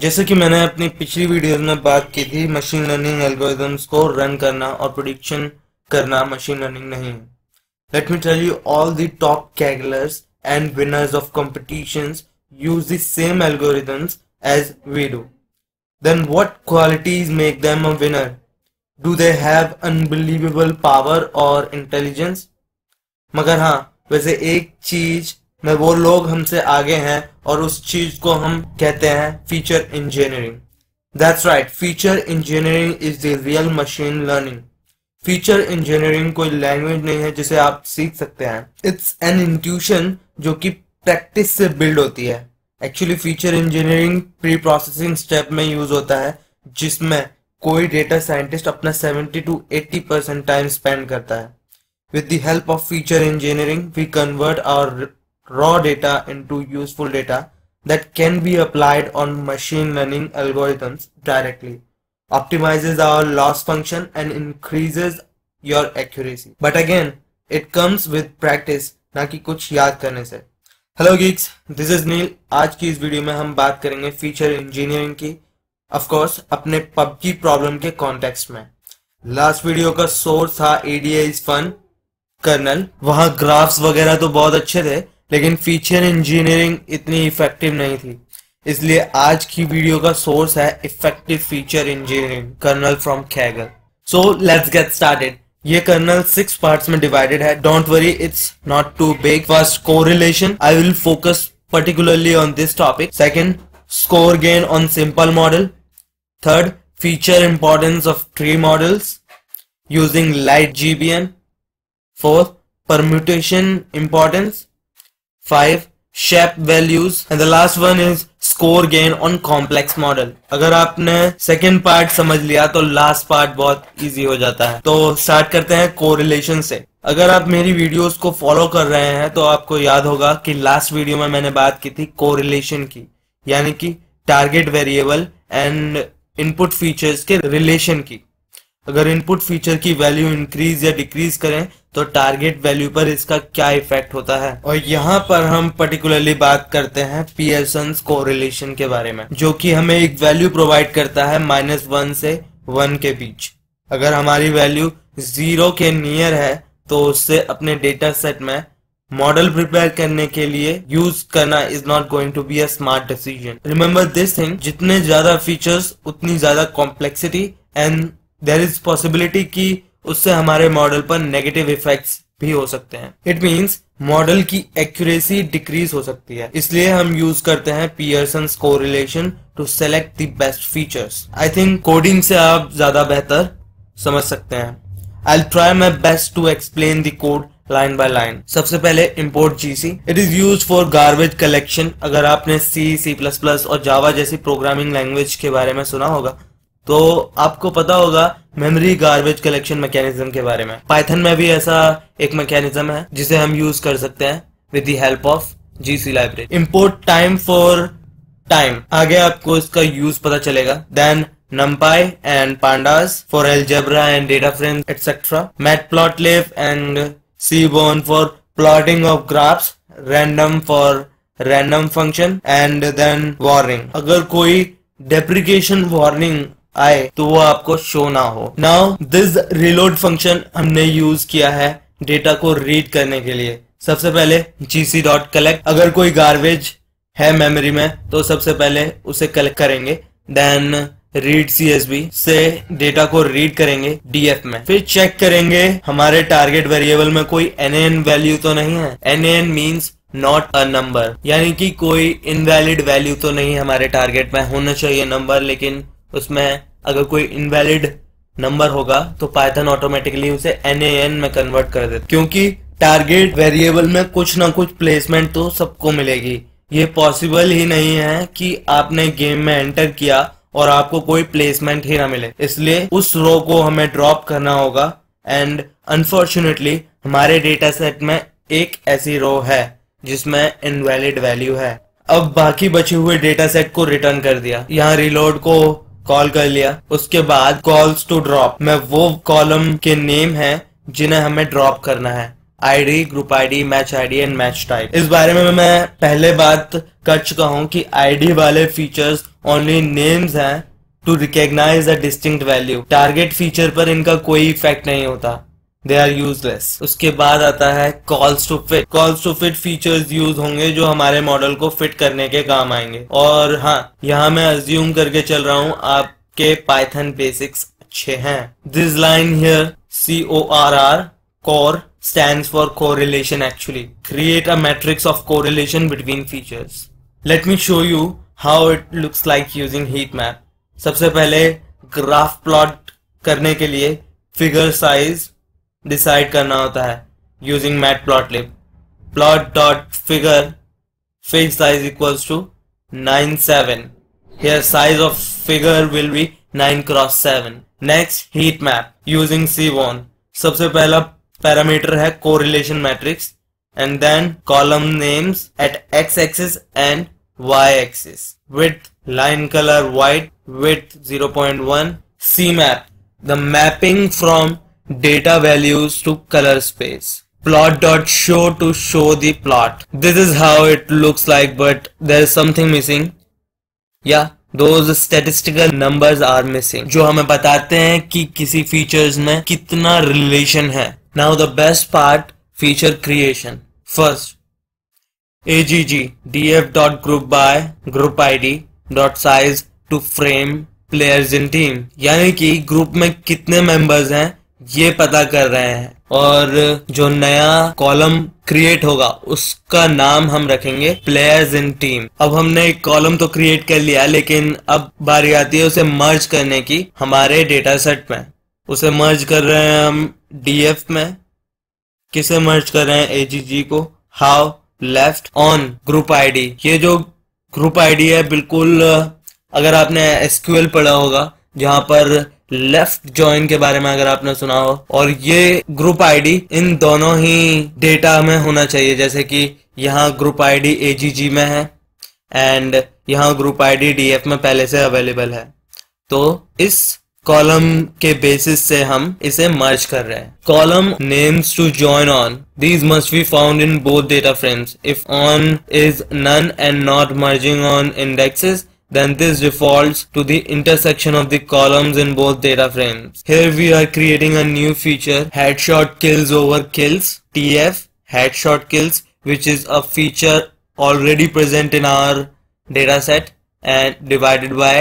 जैसे कि मैंने अपनी पिछली वीडियो में बात की थी मशीन लर्निंग एल्गोरिदम्स को रन करना और प्रोडिक्शन करना मशीन लर्निंग नहीं है let me tell you all the top Kagglers and winners of competitions use the same algorithms as we do. Then what qualities make them a winner? Do they have unbelievable power or intelligence? मगर हाँ वैसे एक चीज़ में वो लोग हमसे आगे हैं और उस चीज़ को हम कहते हैं feature engineering that's right feature engineering is the real machine learning feature engineering कोई लैंग्वेज नहीं है जिसे आप सीख सकते हैं। इट्स एन इंट्यूशन जो कि प्रैक्टिस से बिल्ड होती है। Actually feature engineering pre processing step में यूज़ होता है, जिसमें कोई डेटा साइंटिस्ट अपना 70 टू 80 परसेंट टाइम स्पेंड करता है। With the help of feature engineering we convert our raw data into useful data that can be applied on machine learning algorithms directly, optimizes our loss function and increases your accuracy. But again, it comes with practice, ना कि कुछ याद करने से hello geeks this is Neel आज की इस video में हम बात करेंगे फीचर इंजीनियरिंग की ऑफ़ कोर्स अपने पबजी प्रॉब्लम के कॉन्टेक्स्ट में लास्ट वीडियो का सोर्स था एडीए इज़ फन कर्नल वहाँ ग्राफ्स वगैरह तो बहुत अच्छे थे लेकिन फीचर इंजीनियरिंग इतनी इफ़ेक्टिव नहीं थी। इसलिए आज की वीडियो का सोर्स है effective feature engineering kernel from Kaggle so let's get started ये कर्नल सिक्स पार्ट्स में डिवाइडेड है। Don't worry it's not too big first correlation I will focus particularly on this topic second score gain on simple model third feature importance of tree models using light GBN fourth permutation importance five shape values, and the last one is score gain on complex model. अगर आपने second part समझ लिया तो last part बहुत easy हो जाता है। तो स्टार्ट करते हैं correlation से। अगर आप मेरी वीडियोस को फॉलो कर रहे हैं तो आपको याद होगा कि लास्ट वीडियो में मैंने बात की थी कोरिलेशन की। यानी कि target variable and input features के रिलेशन की। अगर इनपुट फीचर की वैल्यू इंक्रीज या डिक्रीज करें तो टारगेट वैल्यू पर इसका क्या इफ़ेक्ट होता है? और यहाँ पर हम पर्टिकुलरली बात करते हैं पियर्सन कोरिलेशन के बारे में, जो कि हमें एक वैल्यू प्रोवाइड करता है माइनस वन से वन के बीच। अगर हमारी वैल्यू ज़ीरो के नियर है तो उससे अपने डेटा सेट में मॉडल प्रिपेयर करने के लिए यूज़ करना is not going to be a smart decision remember this thing जितने ज़्यादा फीचर्स उतनी ज़्यादा complexity and there is possibility कि उससे हमारे मॉडल पर नेगेटिव इफेक्ट्स भी हो सकते हैं। इट मीन्स मॉडल की एक्यूरेसी डिक्रीज हो सकती है। इसलिए हम यूज़ करते हैं Pearson correlation to select the best features I think coding से आप ज़्यादा बेहतर समझ सकते हैं। I try my best to explain the code line by line सबसे पहले import gc. It is use for garbage collection अगर आपने सी सी प्लस प्लस और जावा जैसी प्रोग्रामिंग लैंग्वेज के बारे में सुना होगा तो आपको पता होगा मेमोरी गार्बेज कलेक्शन मैकेनिज्म के बारे में। पाइथन में भी ऐसा एक मैकेनिज्म है, जिसे हम यूज़ कर सकते हैं with the help of G C library import time for time आगे आपको इसका यूज़ पता चलेगा। Then NumPy and pandas for algebra and data frame et cetera matplotlib and seaborn for plotting of graphs random for random function and then warning अगर कोई depreciation warning आए तो वो आपको शो ना हो। नाउ दिस रिलोड फ़ंक्शन हमने use किया है डेटा को रीड करने के लिए। सबसे पहले जीसी डॉट कलेक्ट अगर कोई गार्बेज है मेमोरी में तो सबसे पहले उसे कलेक्ट करेंगे। देन रीड सी से डेटा को रीड करेंगे डीएफ में। फिर चेक करेंगे, हमारे टारगेट वेरिएबल में कोई एन वैल्यू तो नहीं है? N means not a number यानी कि कोई इनवैलिड वैल्यू तो नहीं हमारे टारगेट में। होना चाहिए नंबर लेकिन उसमें अगर कोई इनवैलिड नंबर होगा तो पाइथन ऑटोमेटिकली उसे एन में कन्वर्ट कर देता क्योंकि टारगेट वेरिएबल में कुछ ना कुछ प्लेसमेंट तो सबको मिलेगी। ये पॉसिबल ही नहीं है कि आपने गेम में एंटर किया और आपको कोई प्लेसमेंट ही ना मिले। इसलिए उस रो को हमें ड्रॉप करना होगा एंड अनफॉर्चुनेटली हमारे डेटा सेट में एक ऐसी रो है जिसमें इनवैलिड वैल्यू है। अब बाकी बचे हुए डेटा सेट को रिटर्न कर दिया। यहाँ रिलोड को कॉल कर लिया। उसके बाद कॉल्स टू ड्रॉप में वो कॉलम के नेम है जिन्हें हमें ड्रॉप करना है। ID group ID match ID and match type इस बारे में मैं पहले बात कर चुका हूँ कि आईडी वाले फीचर्स ओनली नेम्स हैं to recognize a distinct value target feature पर इनका कोई इफ़ेक्ट नहीं होता। दे आर यूजलेस उसके बाद आता है cols to fit cols to fit features use होंगे जो हमारे मॉडल को फिट करने के काम आएँगे. और हाँ यहाँ मैं अज्यूम करके चल रहा हूँ, आपके पाइथन बेसिक्स अच्छे हैं. This line here C O R R core, stands for correlation actually. Create a matrix of correlation between features. Let me show you how it looks like using heat map. सबसे पहले graph plot करने के लिए figure size decide करना होता है using matplotlib plot dot figure fig size equals to 9 7 here size of figure will be 9 cross 7 next, heat map using c1 सबसे पहला पैरामीटर है correlation matrix and then column names at X axis and Y axis with line colour white with 0.1 C map the mapping from data values to color space plot dot show to show the plot this is how it looks like but there is something missing yeah those statistical numbers are missing जो हमें बताते हैं कि किसी features में कितना relation है Now the best part feature creation. First, AGG df.group by group ID dot size to frame players in team यानी कि ग्रुप में कितने मेंबर्स हैं ये पता कर रहे हैं। और जो नया कॉलम क्रिएट होगा, उसका नाम हम रखेंगे प्लेयर्स इन टीम अब हमने एक कॉलम तो क्रिएट कर लिया, लेकिन अब बारी आती है उसे मर्ज करने की हमारे डेटा सेट में। उसे मर्ज कर रहे हैं हम डीएफ में। किसे मर्ज कर रहे हैं? एजीजी को। How left on group ID ये जो ग्रुप आईडी है, बिल्कुल, अगर आपने एसक्यूएल पढ़ा होगा, जहाँ पर लेफ़्ट ज्वाइन के बारे में अगर आपने सुना हो। और ये ग्रुप आईडी इन दोनों ही डेटा में होना चाहिए। जैसे कि यहाँ ग्रुप आईडी एजीजी में है एंड यहाँ ग्रुप आईडी डीएफ में पहले से अवेलेबल है। तो इस कॉलम के बेसिस से हम इसे मर्ज कर रहे हैं। Column names to join on these must be found in both data frames if on is none and not merging on indexes then this defaults to the intersection of the columns in both data frames. Here we are creating a new feature headshot kills over kills TF headshot kills which is a feature already present in our dataset and divided by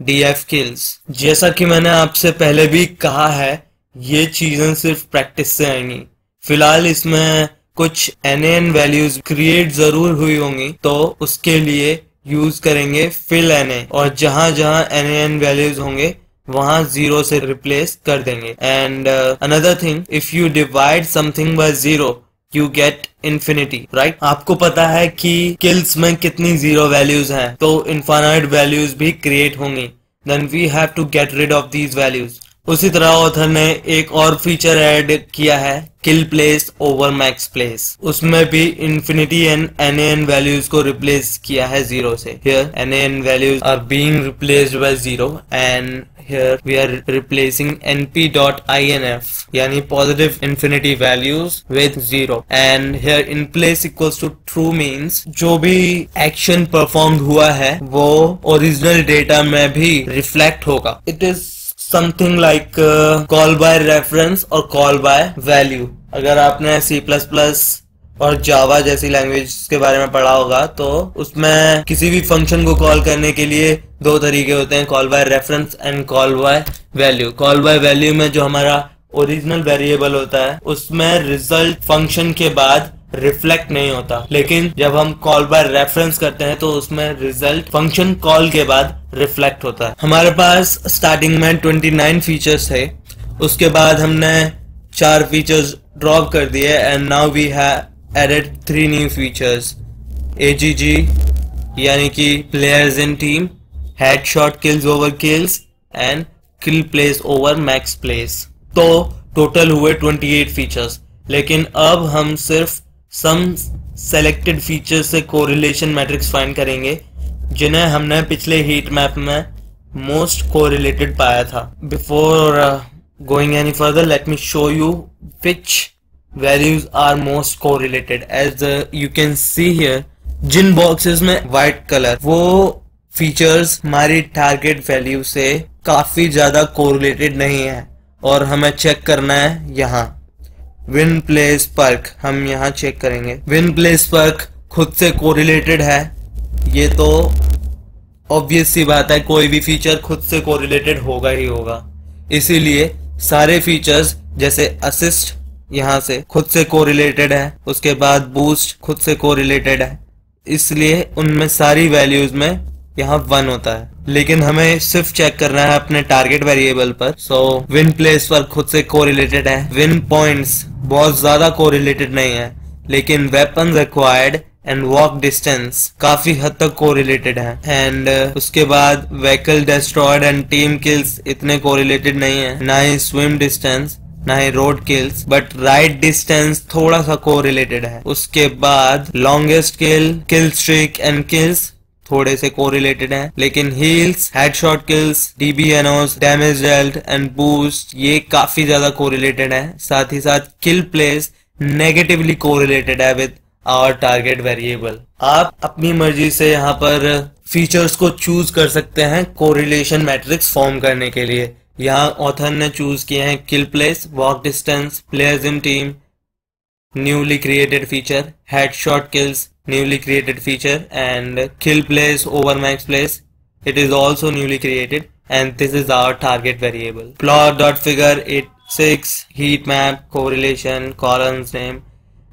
F kills जैसा कि मैंने आपसे पहले भी कहा है ये चीज़ें सिर्फ़ प्रैक्टिस से आएँगी फ़िलहाल इसमें कुछ एन वैल्यूज़ क्रिएट ज़रूर हुई होंगी तो उसके लिए यूज़ करेंगे फिल एन ए और जहाँ जहाँ एन एन वैल्यूज़ होंगे, वहाँ ज़ीरो से रिप्लेस कर देंगे। And another thing if you divide something by zero you get infinity right आपको पता है कि किल्स में कितनी ज़ीरो वैल्यूज़ हैं तो इन्फानाइट वैल्यूज़ भी क्रिएट होंगी। Then we have to get rid of these values उसी तरह ऑथर ने एक और फीचर ऐड किया है kill place over max place उसमें भी infinity and N N values को रिप्लेस किया है ज़ीरो से। Here N N values are being replaced by zero and here we are replacing N P dot I N F यानी positive infinity values with zero and here in place equals to true means जो भी action perform हुआ है, वो original data में भी reflect होगा। It is something like call by reference और कॉल बाय वैल्यू अगर आपने C++ और जावा जैसी लैंग्वेज के बारे में पढ़ा होगा तो उसमें किसी भी फ़ंक्शन को कॉल करने के लिए दो तरीके होते हैं call by reference and call by value call by value में जो हमारा ओरिजिनल वेरिएबल होता है, उसमें रिज़ल्ट फ़ंक्शन के बाद रिफ्लेक्ट नहीं होता। लेकिन जब हम कॉल बाय रेफरेंस करते हैं तो उसमें रिज़ल्ट फ़ंक्शन कॉल के बाद रिफ्लेक्ट होता है। हमारे पास स्टार्टिंग में 29 फीचर्स थे। उसके बाद हमने चार फीचर्स ड्रॉप कर दिए and now we have added three new features AGG यानी कि players in team, headshot kills over kills, and kill plays over max plays तो टोटल हुए 28 फीचर्स लेकिन अब हम सिर्फ़ सम सेलेक्टेड फीचर से कोरिलेशन मैट्रिक्स फाइंड करेंगे, जिन्हें हमने पिछले हीट मैप में मोस्ट कोरिलेटेड पाया था। Before going any further let me show you which values are most correlated as you can see here, जिन बॉक्सेस में व्हाइट कलर वो फीचर्स हमारी टारगेट वैल्यू से काफ़ी ज़्यादा कोरिलेटेड नहीं है, और हमें चेक करना है यहाँ। विन प्लेस पर्क हम यहाँ चेक करेंगे। विन प्लेस पर्क खुद से कोरिलेटेड है। ये तो ऑब्वियस सी बात है, कोई भी फीचर खुद से कोरिलेटेड होगा ही होगा। इसीलिए सारे फीचर्स जैसे असिस्ट यहाँ से खुद से कोरिलेटेड है, उसके बाद बूस्ट खुद से कोरिलेटेड है। इसलिए उनमें सारी वैल्यूज़ में यहाँ वन होता है। लेकिन हमें सिर्फ़ चेक करना है अपने टारगेट वेरिएबल पर। सो विन प्लेस पर खुद से कोरिलेटेड है। विन पॉइंट्स बहुत ज़्यादा कोरिलेटेड नहीं है लेकिन weapon required and walk distance काफ़ी हद तक कोरिलेटेड है। एंड uh, उसके बाद vehicle destroyed and team kills इतने कोरिलेटेड नहीं है। ना ही स्विम डिस्टेंस ना ही road kills but ride distance थोड़ा सा कोरिलेटेड है। उसके बाद longest kill kill streak and kills थोड़े से कोरिलेटेड हैं, लेकिन heals headshot kills DBNOs damage dealt and boost ये काफ़ी ज़्यादा कोरिलेटेड है। साथ ही साथ किल प्लेस नेगेटिवली कोरिलेटेड है विद आवर टारगेट वेरिएबल आप अपनी मर्ज़ी से यहाँ पर फीचर्स को चूज़ कर सकते हैं कोरिलेशन मैट्रिक्स फॉर्म करने के लिए। यहाँ ऑथर ने चूज़ किए हैं kill place walk distance players in team newly created feature headshot kills newly created feature and kill place over max place it is also newly created and this is our target variable plot dot figure 86 heat map correlation columns name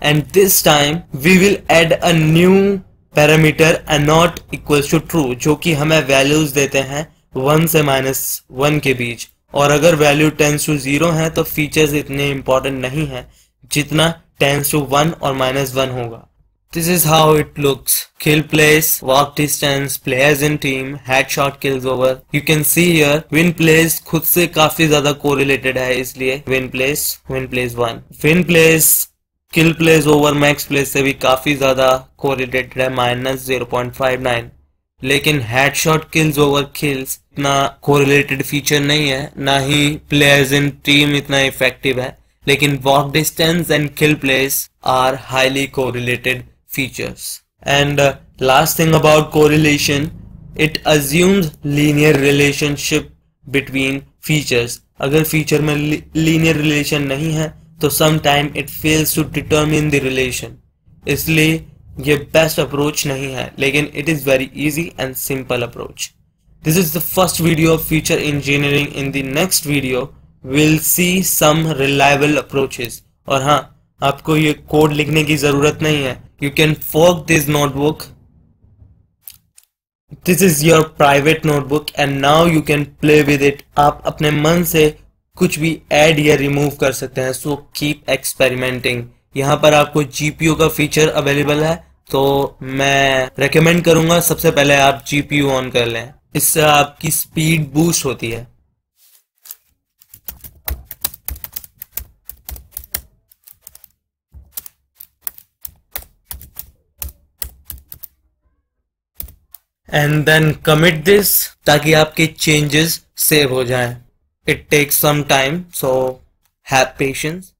and this time we will add a new and not equals to true जो कि हमें values देते हैं 1 से minus 1 के बीच और अगर value tense to zero है तो फीचर्स इतने इंपॉर्टेंट नहीं है जितना टेंस टू वन और माइनस वन होगा This is how it looks. Kill place, walk distance, players in team, headshot kills over. You can see here win place खुद से काफ़ी ज़्यादा correlated है इसलिए win place, win place one. Win place kill plays over max plays से भी काफ़ी ज़्यादा correlated है minus 0.59. लेकिन हेडशॉट किल्स ओवर किल्स इतना कोरिलेटेड फीचर नहीं है ना ही प्लेयर्स इन टीम इतना इफ़ेक्टिव है लेकिन walk distance and kill place are highly correlated features. And uh, last thing about correlation, it assumes linear relationship between features. अगर feature में linear relation नहीं है तो sometime it fails to determine the relation. इसलिए ये best approach नहीं है लेकिन it is very easy and simple approach. This is the first video of feature engineering. In the next video, we'll see some reliable approaches. और हाँ आपको ये code लिखने की ज़रूरत नहीं है you can fork this notebook. This is your private notebook and now you can play with it. आप अपने मन से कुछ भी ऐड या रिमूव कर सकते हैं सो कीप एक्सपेरिमेंटिंग यहाँ पर आपको जीपीयू का फीचर अवेलेबल है तो मैं रेकमेंड करूँगा, सबसे पहले आप जीपीयू ऑन कर लें। इससे आपकी स्पीड बूस्ट होती है। एंड देन कमिट दिस ताकि आपके चेंजेस सेव हो जाएँ। It takes some time so have patience